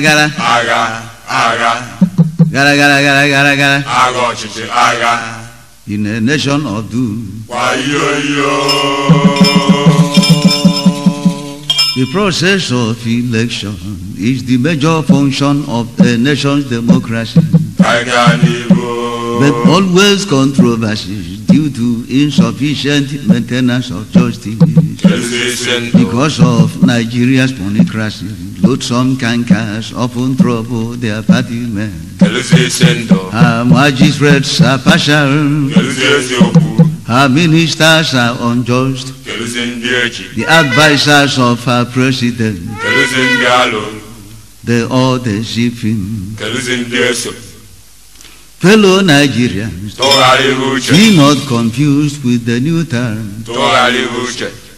gara agha agha gara gara gara gara gara. Agha ọchịchị agha in a nation of doom. wayoyo. The process of election is the major function of a nation's democracy, but always controversies due to insufficient maintenance of justice. ezi isi ndụ Because of Nigeria's moneycracy, loathsome cankers often trouble their party men. ezi isi ndụ Her magistrates are partial, her ministers are unjust, the advisers of our president, ezi ndị alụ they all deceive him. ezi ndị eso Fellow Nigerians, be not confused with the new term.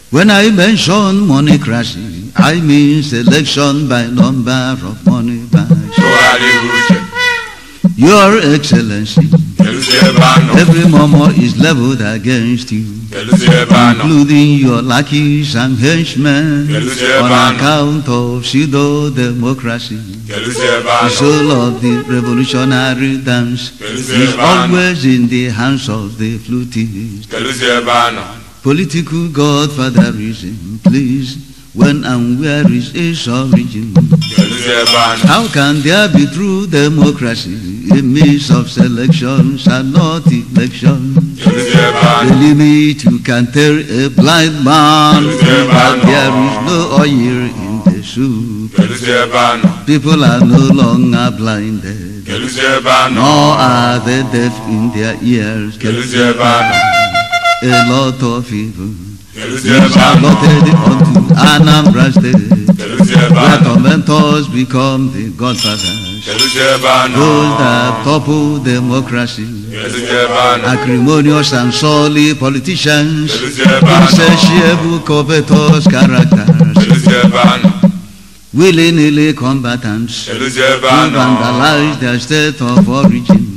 When I mention moneycracy, I mean selection by number of money bags. Your Excellency, every murmur is leveled against you, including your lackeys and henchmen, on account of pseudo-democracy. The soul of the revolutionary dance is always in the hands of the flutist. Political godfatherism, please, when and where is its origin? a How can there be true democracy in midst of selections and not a The limit you can tell a blind man that there is no oil in the soup. a People are no longer blinded, a nor are they deaf in their ears. a A lot of evil Which are allotted unto Anambra State Where tormentors become the godfathers Those that topple democracy Acrimonious and surly politicians Insatiable covetous characters Willy-nilly combatants Who vandalize their state of origin.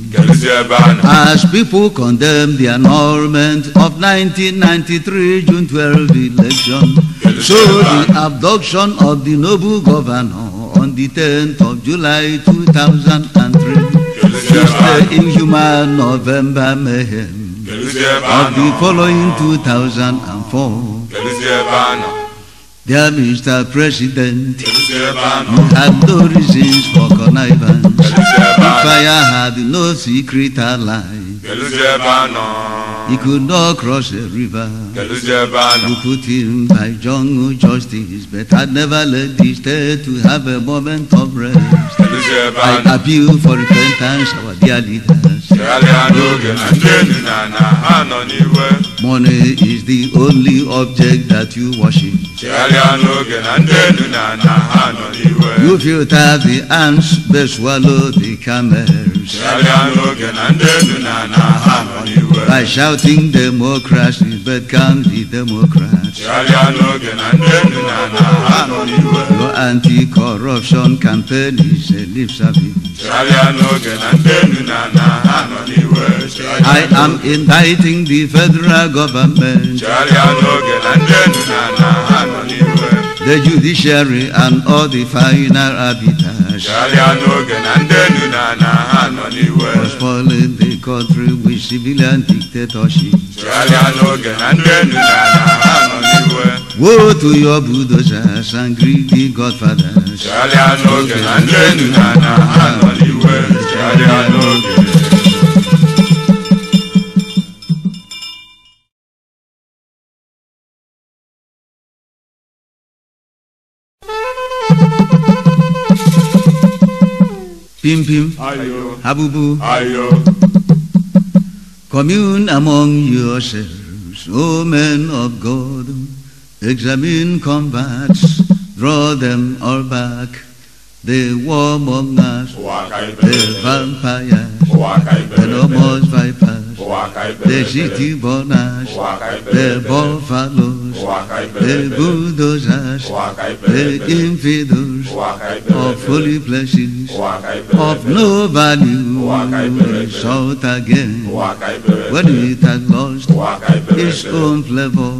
As people condemn the annulment of 1993 June 12 election, so the abduction of the noble governor on the 10th of July 2003 ezi is the inhuman November mayhem of the following 2004. Dear Mr. President, you had no reasons for connivance. nọ fire had no secret ally. He could not cross a river. You put him by jungle justice, but I'd never let the state to have a moment of rest. I appeal for repentance, our dear leaders. Money is the only object that you worship. Sierra Leone and Benin and Anoniwe. You filter the ants, they swallow the camels. Ana ha nọ n'iwe By shouting democracy, but the Democrats. chegharịa n'oge na ndị enu na ana ha nọ n'iwe Your anti-corruption campaign is a lip service. chegharịa n'oge na ndị enu na ana ha nọ n'iwe I am indicting the federal government, chegharịa n'oge na ndị enu na ana ha nọ n'iwe the judiciary, and all the final arbiters chegharịa n'oge na ndị enu na ana ha nọ n'iwe for spoiling the country we should be land dictatorship. Woe to your bulldozers and greedy godfathers. Pim pim. Ayo. Habubu. Ayo. Commune among yourselves, O men of God. Examine combats, draw them all back. The warmongers, ụwa ka the vampires, ka ibe vipers, the city ibe the buffaloes, the bulldozers, the infidels of holy places, of no value, result again when it has lost its own flavor.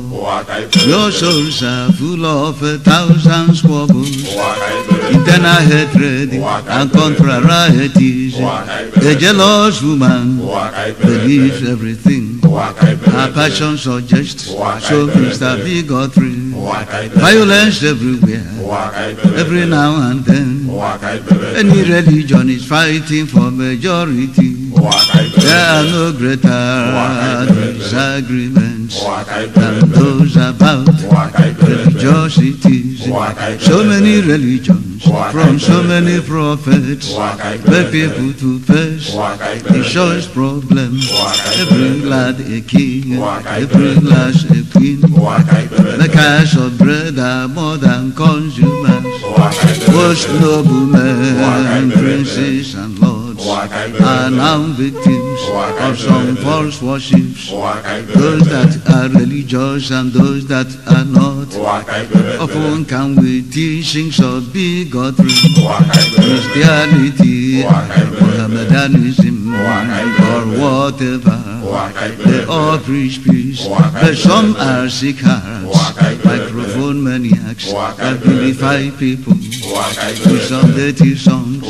Your souls are full of a thousand squabbles, internal hatred and contrarieties. A jealous woman believes everything. Her passion suggests so Bigotry. Violence everywhere, every now and then. Any religion is fighting for majority. There are no greater disagreements than those about religiosities. So many religions from so many prophets make people to face the choice problem. Every lad a king, every lass a queen. The cash of bread are more than consumers. Most noblemen, princes and lords now victims of some false worships. Those that are religious and those that are not. Often come with teachings of bigotry, Christianity, Mohammedanism, or whatever. They all preach peace, but some are sick hearts, microphone maniacs that vilify people with some dirty songs.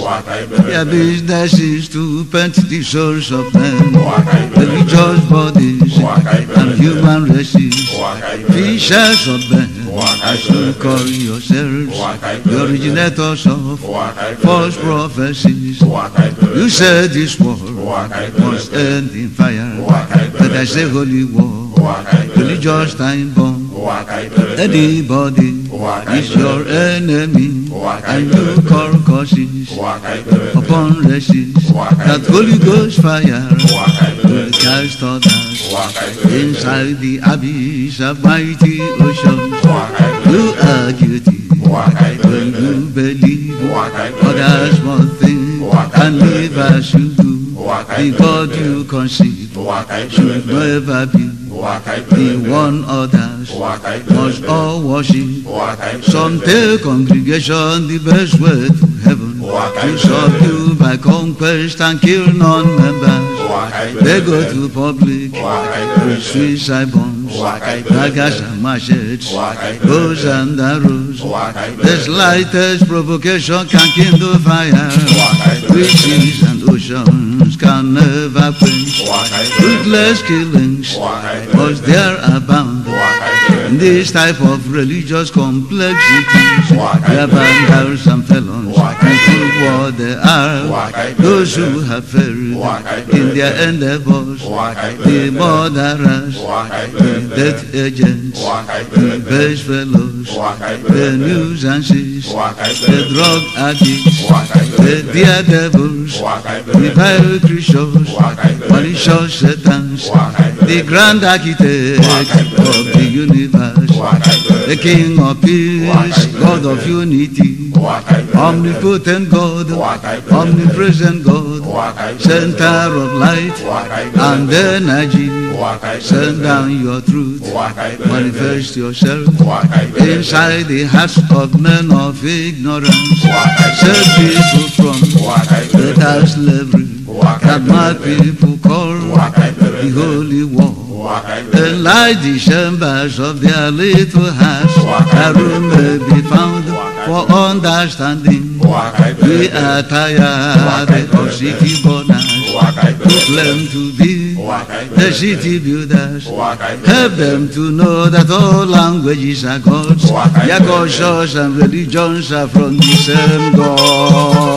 Their business is to paint the souls of men, religious bodies, and human races, fishers of men. As you call yourselves, the originators of false prophecies. You said this war must end in fire, but I say holy war, religious time bomb. Anybody is your enemy, and you call curses upon races. That Holy Ghost fire will cast others inside the abyss of mighty oceans. You are guilty when you believe others one thing and live as you you conceive should never be the one others must all worship. Some tell congregation the best way to heaven to subdue by conquest and kill non-members. They go to public with suicide bombs, daggers and machetes, bows and arrows. The slightest provocation can kindle fire. Riches and oceans can never quench. Ruthless killings must there abound. In this type of religious complexities, there are vandals and felons they. Those who have failed in their endeavors, the murderers, the death agents, the base fellows, the nuisances, the drug addicts, the dear devils, the vile creatures, malicious satans, the grand architect of the universe, the king of peace, God of unity, omnipotent God, omnipresent God, center of light and energy. Send down your truth, manifest yourself inside the hearts of men of ignorance. Save people from the slavery that my people call the holy war. The chambers of their little hearts, that room may be found. For understanding. We are tired of city borders who claim to be. The city builders. Help them to know that all languages are gods, their cultures and religions are from the same God.